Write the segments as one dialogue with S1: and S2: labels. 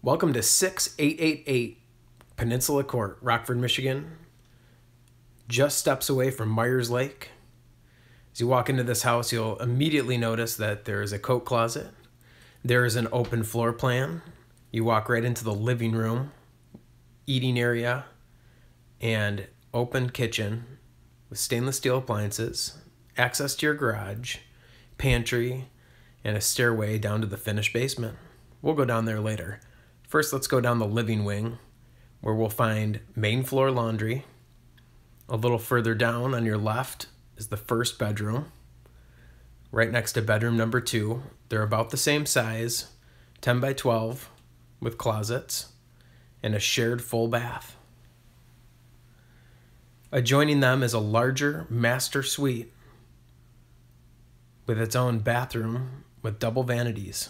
S1: Welcome to 6888 Peninsula Court, Rockford, Michigan. Just steps away from Myers Lake. As you walk into this house, you'll immediately notice that there is a coat closet. There is an open floor plan. You walk right into the living room, eating area, and open kitchen with stainless steel appliances, access to your garage, pantry, and a stairway down to the finished basement. We'll go down there later. First, let's go down the living wing where we'll find main floor laundry. A little further down on your left is the first bedroom. Right next to bedroom number two. They're about the same size 10 by 12 with closets and a shared full bath. Adjoining them is a larger master suite with its own bathroom with double vanities.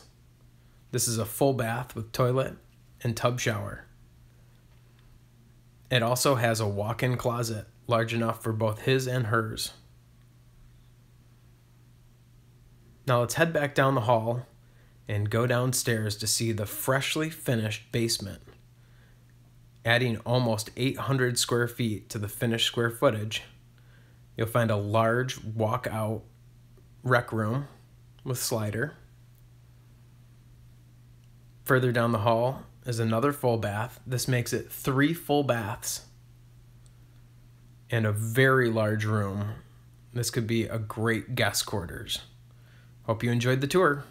S1: This is a full bath with toilet and tub shower. It also has a walk in closet large enough for both his and hers. Now let's head back down the hall and go downstairs to see the freshly finished basement. Adding almost 800 square feet to the finished square footage, you'll find a large walkout rec room with slider. Further down the hall is another full bath. This makes it three full baths and a very large room. This could be a great guest quarters. Hope you enjoyed the tour.